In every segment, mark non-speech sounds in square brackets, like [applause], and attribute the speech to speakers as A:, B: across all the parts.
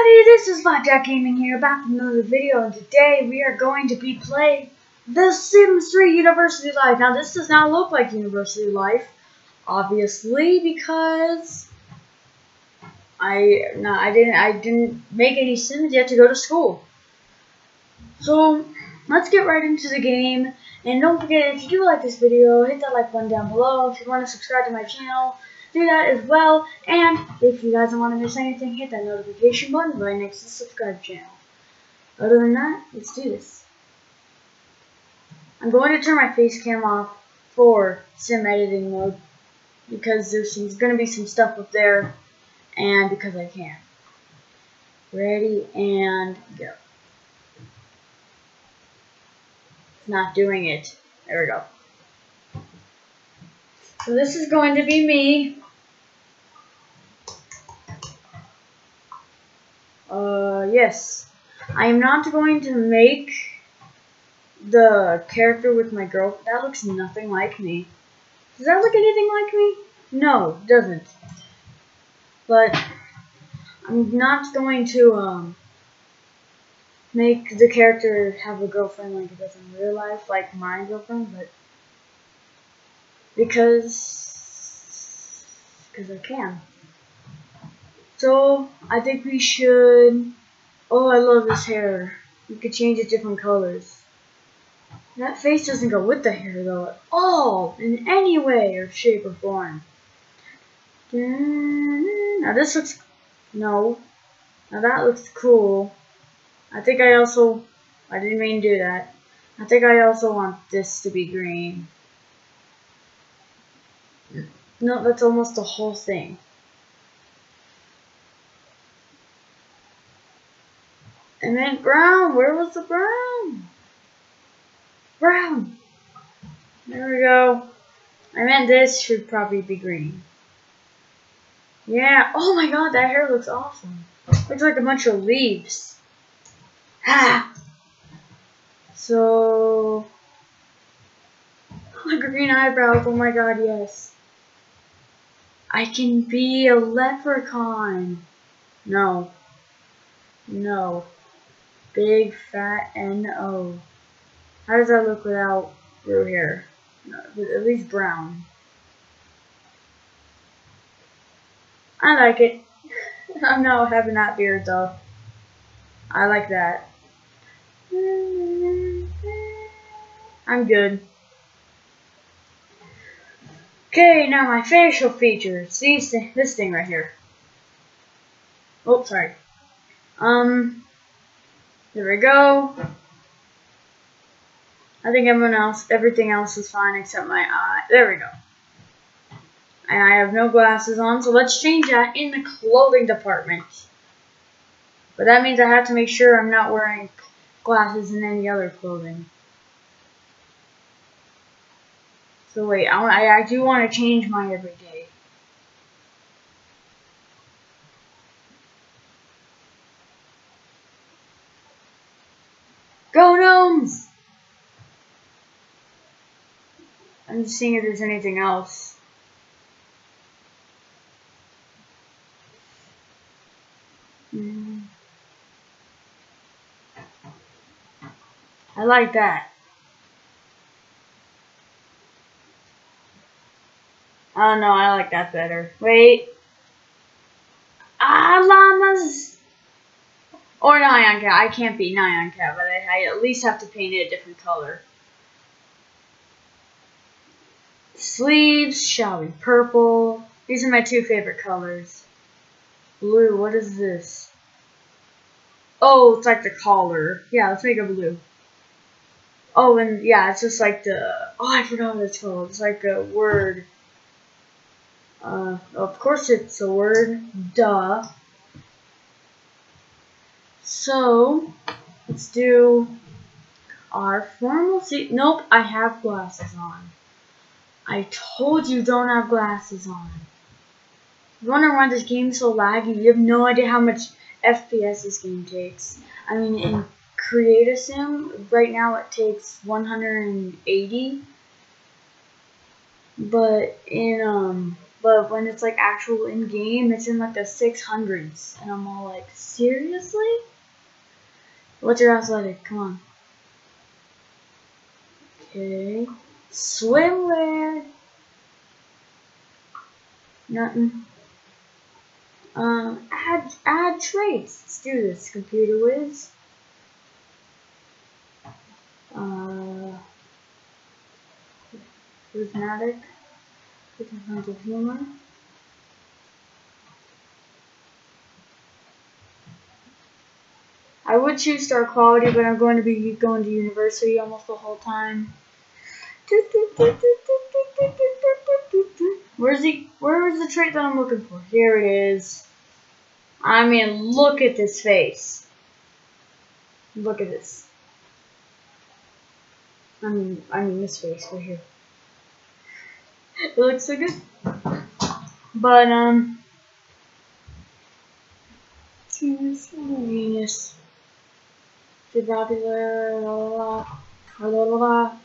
A: everybody, this is Flapjack Gaming here, back with another video, and today we are going to be playing The Sims 3 University Life. Now, this does not look like University Life, obviously, because I no, I didn't I didn't make any Sims yet to go to school. So let's get right into the game, and don't forget if you do like this video, hit that like button down below. If you want to subscribe to my channel do that as well. And if you guys don't want to miss anything, hit that notification button right next to the subscribe channel. Other than that, let's do this. I'm going to turn my face cam off for sim editing mode because there's, going to be some stuff up there and because I can. Ready and go. It's not doing it. There we go. So this is going to be me. Uh, yes. I am not going to make the character with my girl. That looks nothing like me. Does that look anything like me? No, it doesn't. But I'm not going to um, make the character have a girlfriend like it does in real life, like my girlfriend, but because because I can. So I think we should. Oh, I love this hair. You could change it different colors. That face doesn't go with the hair though at all, in any way or shape or form. Now this looks no. Now that looks cool. I think I also I didn't mean to do that. I think I also want this to be green. No, that's almost the whole thing. And then brown. Where was the brown? Brown. There we go. I meant this should probably be green. Yeah. Oh my god, that hair looks awesome. Looks like a bunch of leaves. Ha! So... A [laughs] green eyebrows. Oh my god, yes. I can be a leprechaun. No. No. Big fat N-O. How does that look without blue hair? No, at least brown. I like it. [laughs] I'm not having that beard though. I like that. I'm good. Okay, now my facial features. These th this thing right here. Oh, sorry. Um, there we go. I think everyone else, everything else is fine except my eye. There we go. And I have no glasses on, so let's change that in the clothing department. But that means I have to make sure I'm not wearing glasses in any other clothing. So wait, I, I do want to change my everyday. Go gnomes! I'm just seeing if there's anything else. Mm. I like that. Oh no, I like that better. Wait. Ah, llamas! Or Nyan Cat. I can't be Nyan Cat, but I, I at least have to paint it a different color. Sleeves shall be purple. These are my two favorite colors. Blue, what is this? Oh, it's like the collar. Yeah, let's make it blue. Oh, and yeah, it's just like the, oh, I forgot what it's called. It's like a word. Uh, of course it's a word, duh. So, let's do our formal seat. Nope, I have glasses on. I told you don't have glasses on. You wonder why this game's so laggy? You have no idea how much FPS this game takes. I mean, in Create a Sim, right now it takes 180. But in, um, but when it's like actual in game, it's in like the 600s. And I'm all like, seriously? What's your athletic? Come on. Okay. Swimwear. Nothing. Um, add, add traits. Let's do this, computer whiz. Uh, charismatic. Different kinds of humor. I would choose star quality, but I'm going to be going to university almost the whole time. Where's the where is the trait that I'm looking for? Here it is. I mean, look at this face. Look at this. I mean, I mean this face right here. It looks so good. But um, Venus, the popular, la la la la la.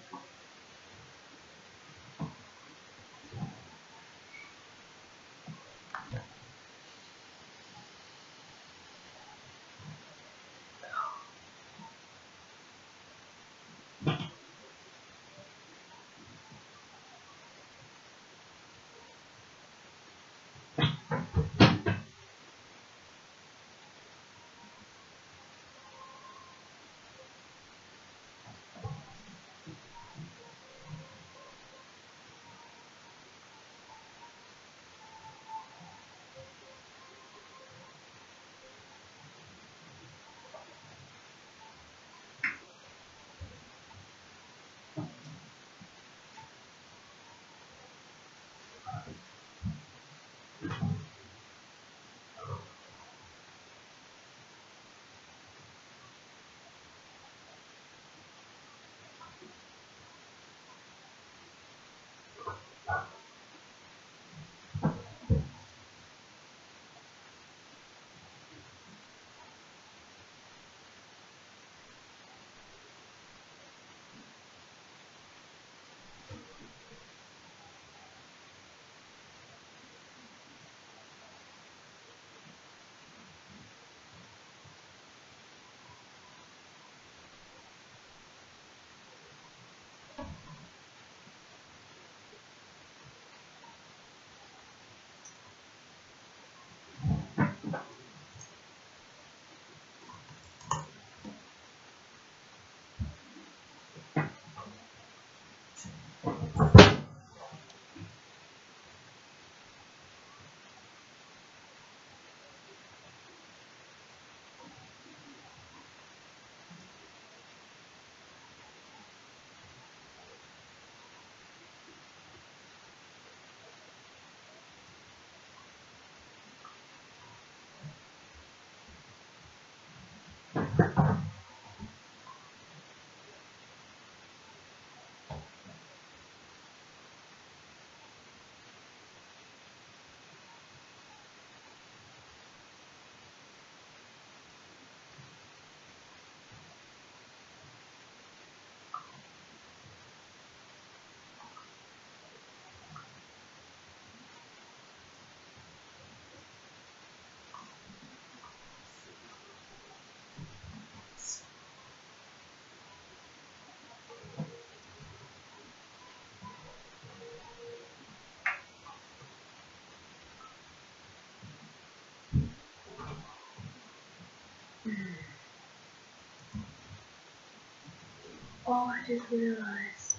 A: Oh, I just realized.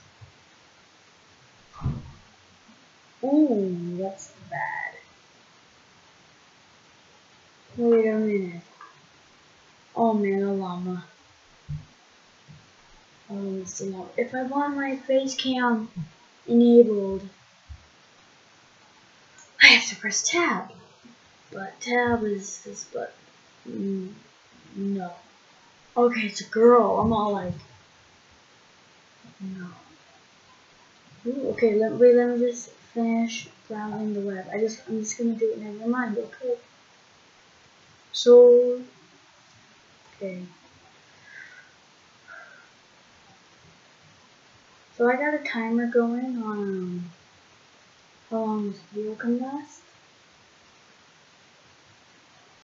A: Ooh, that's bad. Wait a minute. Oh man, a llama. Oh, it's a llama. If I want my face cam enabled, I have to press tab. But tab is this but mm, no. Okay, it's a girl. I'm all like no. Ooh, okay, let, wait, let me just finish browsing the web. I just, I'm just gonna do it, never mind, okay. So, okay. So I got a timer going on, um, How long the video can last?